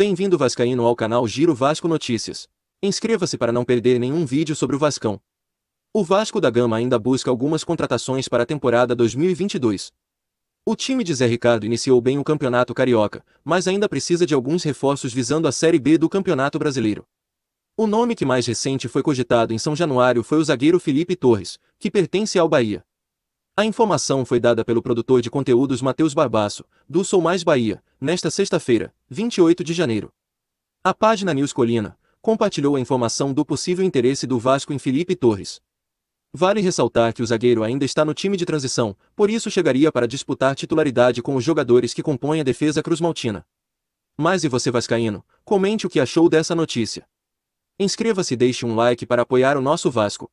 Bem-vindo Vascaíno ao canal Giro Vasco Notícias. Inscreva-se para não perder nenhum vídeo sobre o Vascão. O Vasco da Gama ainda busca algumas contratações para a temporada 2022. O time de Zé Ricardo iniciou bem o Campeonato Carioca, mas ainda precisa de alguns reforços visando a Série B do Campeonato Brasileiro. O nome que mais recente foi cogitado em São Januário foi o zagueiro Felipe Torres, que pertence ao Bahia. A informação foi dada pelo produtor de conteúdos Matheus Barbaço, do Sou Mais Bahia, nesta sexta-feira, 28 de janeiro. A página News Colina compartilhou a informação do possível interesse do Vasco em Felipe Torres. Vale ressaltar que o zagueiro ainda está no time de transição, por isso chegaria para disputar titularidade com os jogadores que compõem a defesa cruzmaltina. Mas e você vascaíno, comente o que achou dessa notícia. Inscreva-se e deixe um like para apoiar o nosso Vasco.